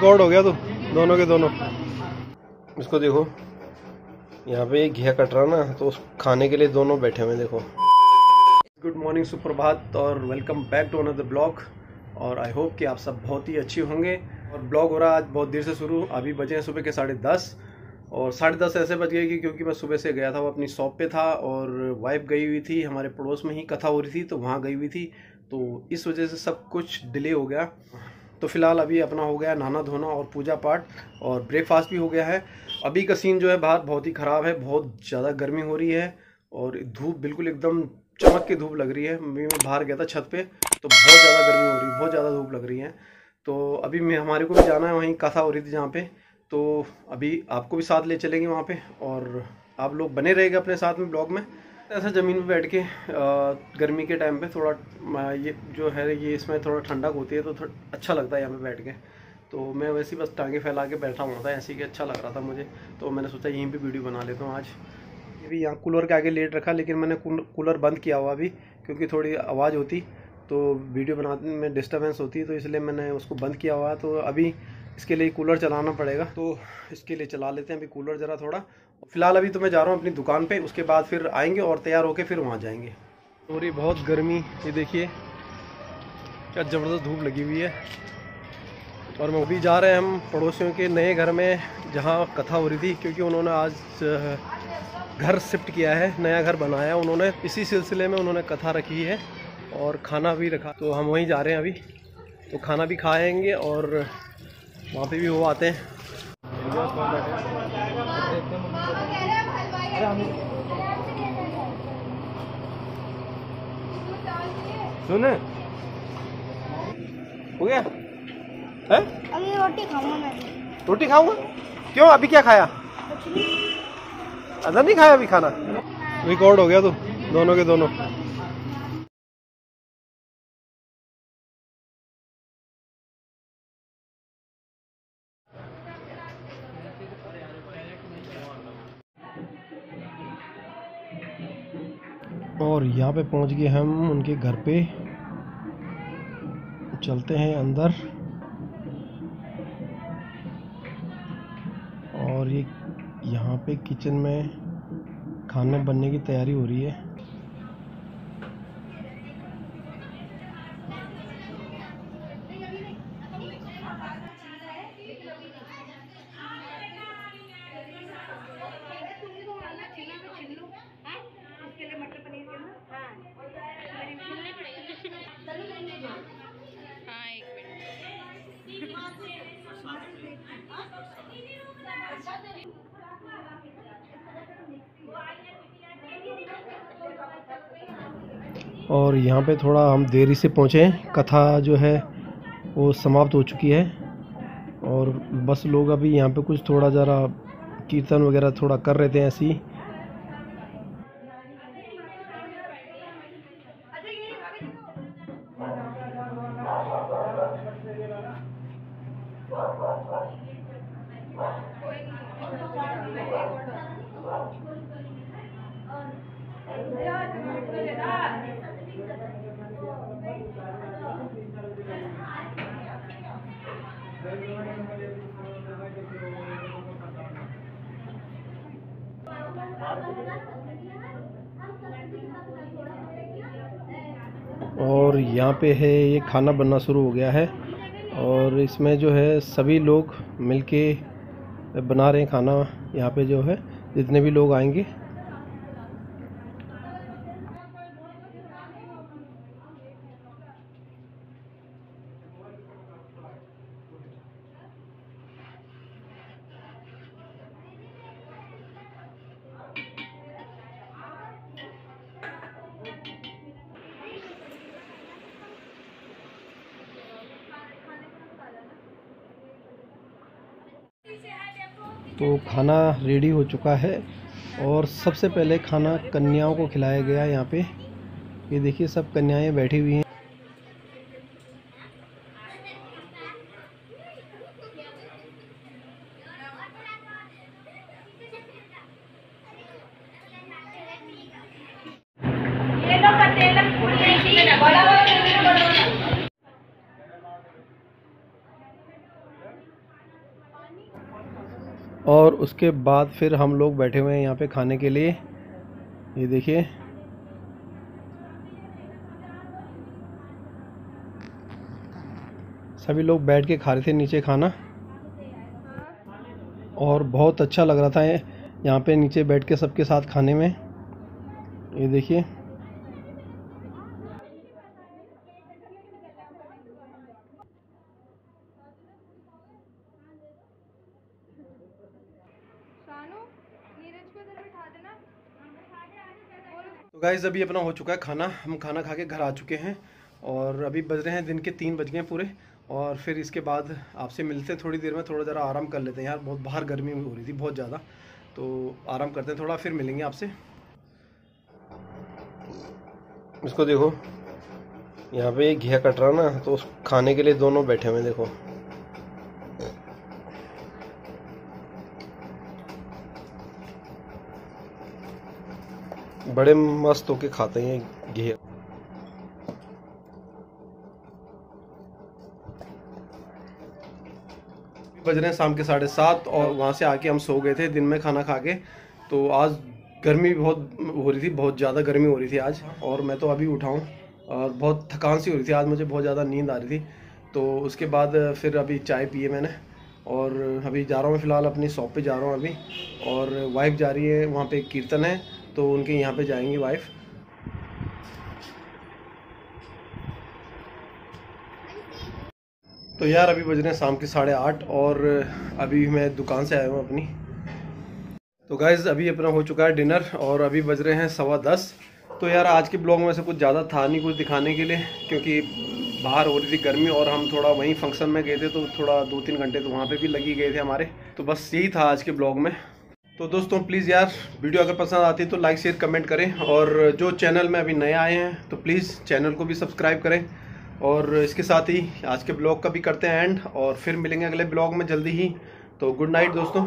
Record हो गया तो दोनों के दोनों। इसको देखो। यहाँ पे घिया कट रहा ना तो खाने के लिए दोनों बैठे हुए देखो। गुड मॉर्निंग सुप्रभात और welcome back to another blog और आई होप कि आप सब बहुत ही अच्छे होंगे। और ब्लॉग हो रहा आज बहुत देर से शुरू, अभी बजे हैं सुबह के साढ़े दस। और साढ़े दस ऐसे बज गए कि क्योंकि मैं सुबह से गया था, वो अपनी शॉप पे था, और वाइफ गई हुई थी, हमारे पड़ोस में ही कथा हो रही थी तो वहाँ गई हुई थी। तो इस वजह से सब कुछ डिले हो गया। तो फ़िलहाल अभी अपना हो गया नहाना धोना और पूजा पाठ और ब्रेकफास्ट भी हो गया है। अभी का सीन जो है बाहर बहुत ही ख़राब है, बहुत ज़्यादा गर्मी हो रही है और धूप बिल्कुल एकदम चमक के धूप लग रही है। मैं बाहर गया था छत पे तो बहुत ज़्यादा गर्मी हो रही है, बहुत ज़्यादा धूप लग रही है। तो अभी मैं, हमारे को भी जाना है, वहीं कथा हो रही थी जहाँ पे। तो अभी आपको भी साथ ले चलेंगे वहाँ पे और आप लोग बने रहेंगे अपने साथ में ब्लॉग में। ऐसा ज़मीन पे बैठ के गर्मी के टाइम पे थोड़ा ये जो है, ये इसमें थोड़ा ठंडक होती है तो थोड़ा अच्छा लगता है यहाँ पे बैठ के। तो मैं वैसे ही बस टांगे फैला के बैठा हुआ था, ऐसे कि अच्छा लग रहा था मुझे। तो मैंने सोचा यहीं पे वीडियो बना लेता हूँ आज। ये भी यहाँ कूलर के आगे लेट रखा, लेकिन मैंने कूलर बंद किया हुआ अभी, क्योंकि थोड़ी आवाज़ होती तो वीडियो बनाने में डिस्टर्बेंस होती तो इसलिए मैंने उसको बंद किया हुआ। तो अभी इसके लिए कूलर चलाना पड़ेगा। तो इसके लिए चला लेते हैं अभी कूलर ज़रा थोड़ा। फ़िलहाल अभी तो मैं जा रहा हूँ अपनी दुकान पे, उसके बाद फिर आएँगे और तैयार होके फिर वहाँ जाएँगे। थोड़ी बहुत गर्मी, ये देखिए। क्या ज़बरदस्त धूप लगी हुई है। और मैं अभी जा रहे हैं हम पड़ोसियों के नए घर में, जहाँ कथा हो रही थी, क्योंकि उन्होंने आज घर शिफ्ट किया है, नया घर बनाया उन्होंने, इसी सिलसिले में उन्होंने कथा रखी है और खाना भी रखा। तो हम वहीं जा रहे हैं अभी। तो खाना भी खाएँगे और वहाँ पे भी वो आते हैं। सुने? हो गया? है? अभी रोटी खाऊँगा मैं रोटी खाऊँगा? क्यों? अभी क्या खाया? अदर नहीं खाया अभी खाना? रिकॉर्ड हो गया तो दोनों के दोनों। और यहाँ पे पहुँच गए हम उनके घर पे। चलते हैं अंदर। और ये यहाँ पे किचन में खाने बनने की तैयारी हो रही है। और यहाँ पे थोड़ा हम देरी से पहुँचे कथा जो है, वो समाप्त हो चुकी है। और बस लोग अभी यहाँ पे कुछ थोड़ा ज़रा कीर्तन वगैरह थोड़ा कर रहे थे ऐसे ही। और यहाँ पे है, ये खाना बनना शुरू हो गया है। और इसमें जो है, सभी लोग मिलके बना रहे हैं खाना। यहाँ पे जो है, जितने भी लोग आएँगे तो खाना रेडी हो चुका है और सबसे पहले खाना कन्याओं को खिलाया गया यहाँ पे। ये देखिए, सब कन्याएँ बैठी हुई हैं। और उसके बाद फिर हम लोग बैठे हुए हैं यहाँ पे खाने के लिए। ये देखिए। सभी लोग बैठ के खा रहे थे नीचे खाना। और बहुत अच्छा लग रहा था यहाँ पे नीचे बैठ के सबके साथ खाने में। ये देखिए। तो गाइज़ अभी अपना हो चुका है खाना। हम खाना खा के घर आ चुके हैं और अभी बज रहे हैं, दिन के तीन बज गए पूरे। और फिर इसके बाद आपसे मिलते हैं थोड़ी देर में, थोड़ा ज़रा आराम कर लेते हैं यार। बहुत बाहर गर्मी हो रही थी, बहुत ज़्यादा। तो आराम करते हैं थोड़ा, फिर मिलेंगे आपसे। इसको देखो, यहाँ पे घिया कट रहा ना तो खाने के लिए दोनों बैठे हुए देखो। बड़े मस्त होके खाते हैं घिया बज रहे हैं शाम के साढ़े सात और वहाँ से आके हम सो गए थे, दिन में खाना खा के। तो आज गर्मी बहुत हो रही थी, बहुत ज़्यादा गर्मी हो रही थी आज। और मैं तो अभी उठाऊँ और बहुत थकान सी हो रही थी, आज मुझे बहुत ज़्यादा नींद आ रही थी। तो उसके बाद फिर अभी चाय पिए मैंने और अभी जा रहा हूँ फ़िलहाल, अपनी शॉप पे जा रहा हूँ अभी। और वाइफ जा रही है, वहाँ पे कीर्तन है। तो उनके यहाँ पे जाएँगी वाइफ तो यार, अभी बज रहे हैं शाम के साढ़े आठ और अभी मैं दुकान से आया हूँ अपनी। तो गाइज़ अभी अपना हो चुका है डिनर और अभी बज रहे हैं सवा दस। तो यार, आज के ब्लॉग में से कुछ ज़्यादा था नहीं कुछ दिखाने के लिए, क्योंकि बाहर हो रही थी गर्मी और हम थोड़ा वहीं फ़ंक्शन में गए थे तो थोड़ा दो तीन घंटे तो वहाँ पे भी लगी गए थे हमारे। तो बस यही था आज के ब्लॉग में। तो दोस्तों प्लीज़ यार वीडियो अगर पसंद आती है तो लाइक शेयर कमेंट करें। और जो चैनल में अभी नए आए हैं तो प्लीज़ चैनल को भी सब्सक्राइब करें। और इसके साथ ही आज के ब्लॉग का भी करते हैं एंड और फिर मिलेंगे अगले ब्लॉग में जल्दी ही। तो गुड नाइट दोस्तों।